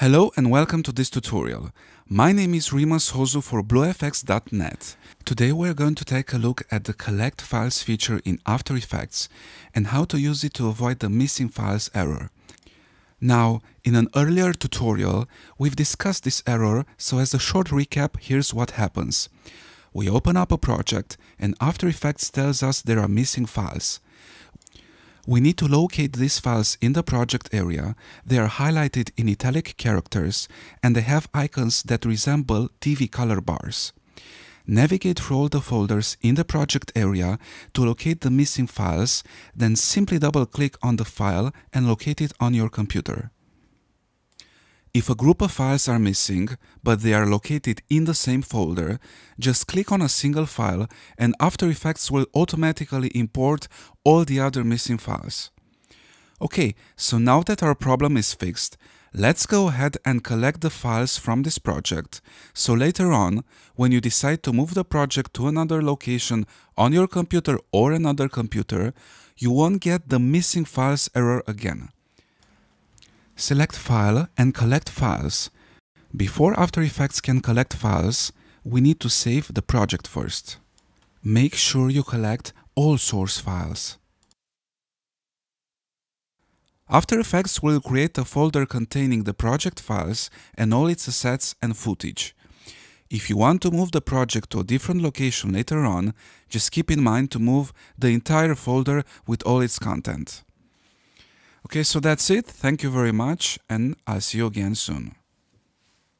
Hello and welcome to this tutorial. My name is Rimas Hozu for BlueFX.net. Today we're going to take a look at the Collect Files feature in After Effects and how to use it to avoid the missing files error. Now, in an earlier tutorial, we've discussed this error, so as a short recap, here's what happens. We open up a project and After Effects tells us there are missing files. We need to locate these files in the project area. They are highlighted in italic characters and they have icons that resemble TV color bars. Navigate through all the folders in the project area to locate the missing files, then simply double click on the file and locate it on your computer. If a group of files are missing, but they are located in the same folder, just click on a single file and After Effects will automatically import all the other missing files. Okay, so now that our problem is fixed, let's go ahead and collect the files from this project, so later on, when you decide to move the project to another location on your computer or another computer, you won't get the missing files error again. Select File and Collect Files. Before After Effects can collect files, we need to save the project first. Make sure you collect all source files. After Effects will create a folder containing the project files and all its assets and footage. If you want to move the project to a different location later on, just keep in mind to move the entire folder with all its content. Okay, so that's it. Thank you very much, and I'll see you again soon.